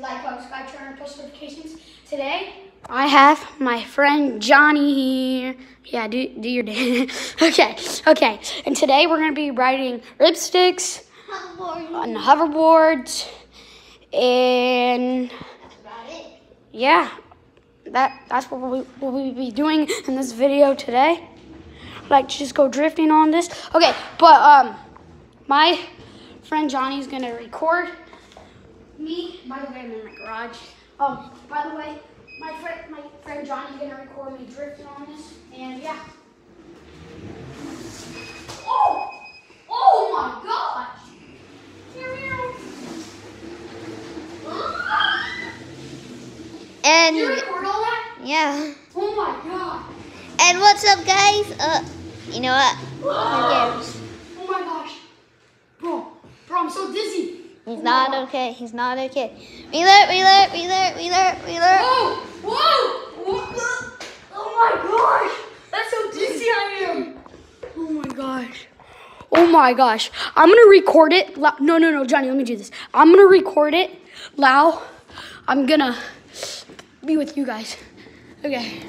like, subscribe, turn on post notifications. Today, I have my friend Johnny here. Yeah, do, do your dance. okay, okay. And today we're going to be riding ripsticks on hoverboards. And yeah, that that's what we what we'll be doing in this video today. Like just go drifting on this. Okay, but um, my friend Johnny's gonna record me. By the way, I'm in my garage. Oh, by the way, my friend my friend Johnny's gonna record me drifting on this. And yeah. Oh, oh my gosh. Ah! And You record all that? yeah. Oh my god. And what's up, guys? Uh, you know what? Ah! Who Oh my gosh. Bro, bro, I'm so dizzy. He's not okay. He's not okay. Wheeler, Wheeler, Wheeler, Wheeler, Wheeler. Whoa, whoa, whoa. Oh my gosh. That's so dizzy I am. Oh my gosh. Oh my gosh. I'm going to record it. No, no, no, Johnny, let me do this. I'm going to record it loud. I'm going to be with you guys. Okay.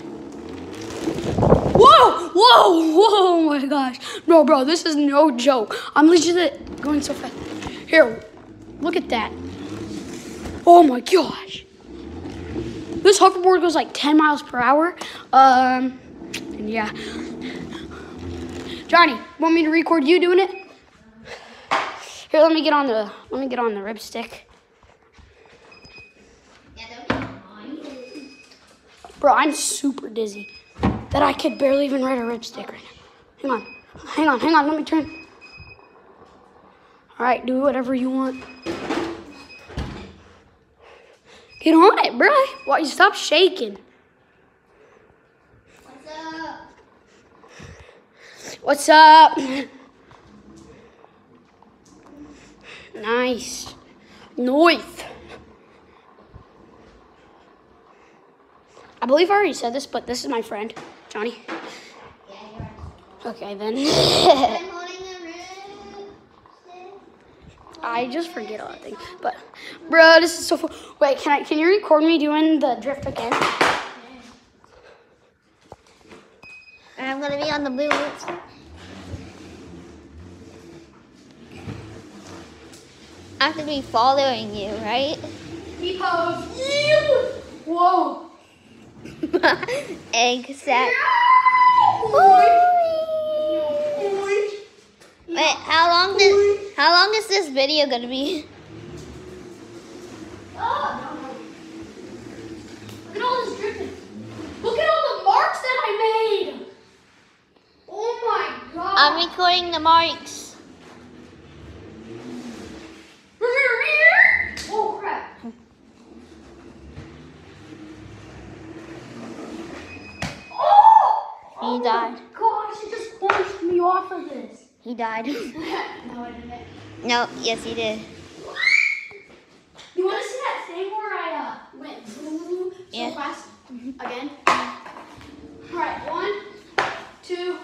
Whoa, whoa, whoa, oh my gosh. No, bro, this is no joke. I'm legit going so fast. Here, look at that. Oh my gosh. This hoverboard goes like 10 miles per hour. Um, and yeah. Johnny, want me to record you doing it? Here, let me get on the let me get on the ripstick. Bro, I'm super dizzy. That I could barely even ride a ripstick right now. Hang on. Hang on, hang on, let me turn. Alright, do whatever you want. Get on it, bro. Why you stop shaking? What's up? Nice. Nice. I believe I already said this, but this is my friend, Johnny. Okay, then. I just forget a lot of things. But, bro, this is so fun. Wait, can I? Can you record me doing the drift again? And I'm gonna be on the blue lips. I have to be following you, right? He you. Whoa. Egg sack how long does how long is this video gonna be? Oh, Look at all this drifting. Look at all the marks that I made. Oh my god. I'm recording the marks. Oh crap. Oh! He died. Gosh, it just punched me off of this. He died. no, I didn't. no, yes he did. You want to see that thing where I uh, went so Yeah. fast? Again? All right, one, two,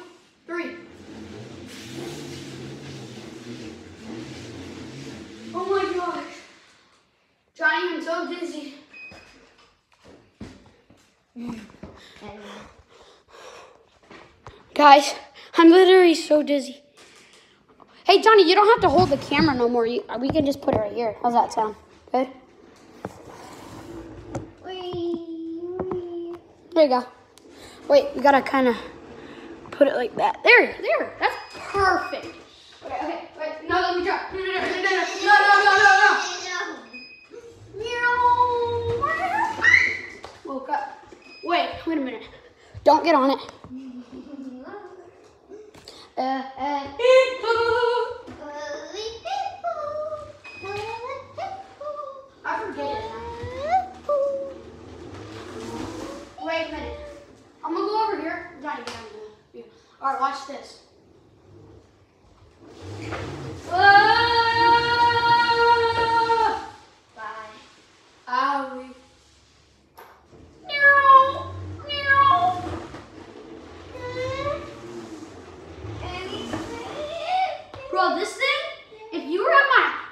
three. Oh my gosh. Johnny, I'm so dizzy. Guys, I'm literally so dizzy. Hey, Johnny, you don't have to hold the camera no more. You, we can just put it right here. How's that sound? Good? There you go. Wait, we gotta kind of put it like that. There, there. That's perfect. Okay, okay. Wait, no, let me try. No, no, no, no, no, no, no, no, no, no. Woke up. Wait, wait a minute. Don't get on it. Uh, uh.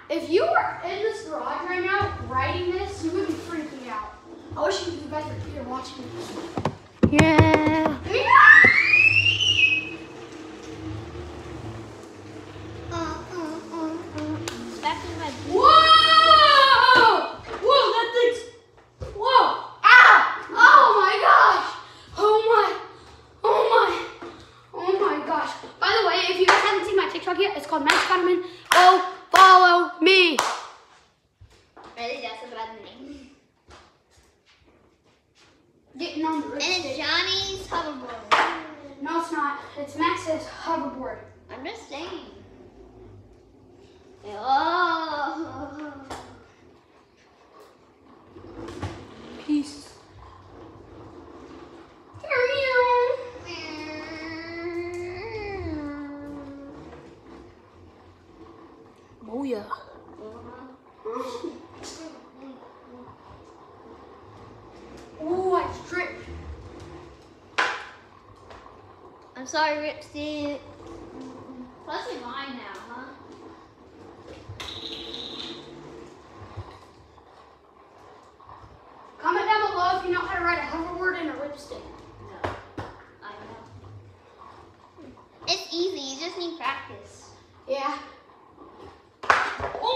If you were in this garage right now, writing this, you would be freaking out. I wish you guys were here watching me. Yeah. yeah. Getting on the And it's Johnny's hoverboard. No, it's not. It's Max's hoverboard. I'm just saying. Oh. Peace. Booyah. I'm sorry, Ripsy. Plus it's mine now, huh? Comment down below if you know how to write a hoverboard and a ripstick. No. I know. It's easy, you just need practice. Yeah. Oh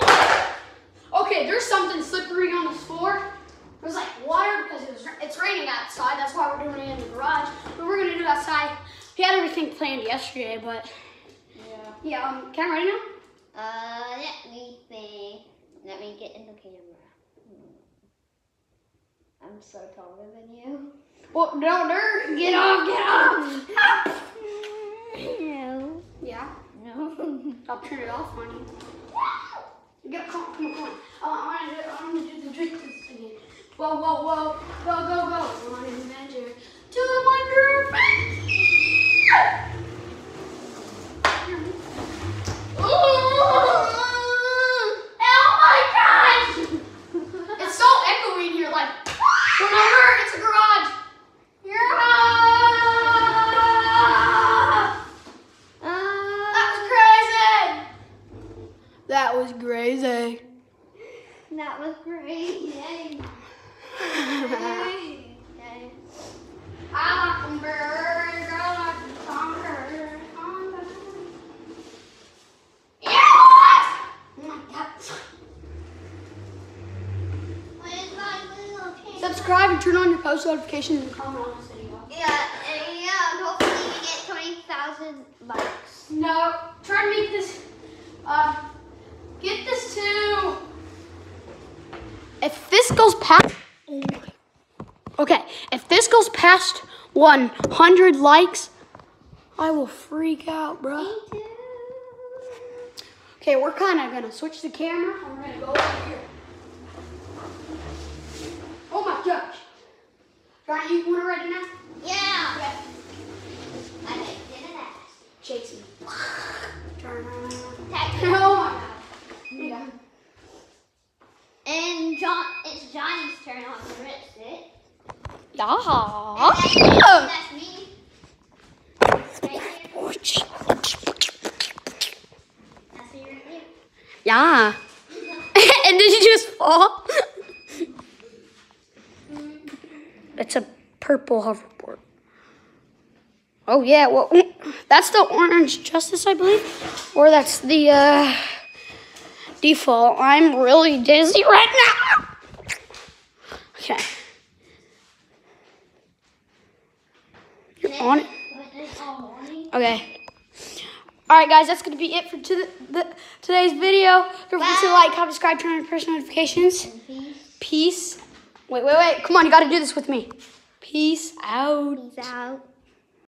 my. Okay, there's something slippery on the floor. There's like water because it was, it's raining outside. That's why we're doing it in the garage. But we're gonna do it outside. We had everything planned yesterday, but Yeah. yeah. Um, can I now? Uh, let me think. Let me get in the camera. I'm so taller than you. Well, no, no. Get off, get off. No. Yeah. No. I'll turn it off on you. You gotta come on, come on, come on. Oh, I wanna do, I wanna do the drink this again. Whoa, whoa, whoa. Go, go, go. One adventure to the wonder. Oh my gosh! It's so echoey in here, like, remember, it's a garage. Yeah. Uh, That was crazy. That was crazy. that was great. Yay. I like them birds, I like them songbirds. Yes! Oh my God. Where's my little camera? Subscribe and turn on your post notifications and comment on this video. Yeah, and yeah, hopefully we get 20,000 likes. No, try to make this, uh, get this to, if this goes past, oh okay, if this goes past 100 likes, I will freak out, bro. Me too. Okay, we're kind of gonna switch the camera we're gonna go over here. Oh my gosh. Johnny, you wanna write it now? Yeah. Okay. I like did it Jason. Turn around. Tag Oh my god. Yeah. And John, it's Johnny's turn on the rip it. Yeah. That's me. Right here. That's me right here. Yeah. and did you just fall? It's a purple hoverboard. Oh yeah, well that's the orange justice, I believe, or that's the uh, default. I'm really dizzy right now. Okay, you're on it. When it's all morning. Okay. All right, guys, that's gonna be it for to the, the, today's video. Don't forget to like, comment, subscribe, turn on push notifications. Peace. Peace. Wait, wait, wait. Come on, you gotta do this with me. Peace out. Peace out.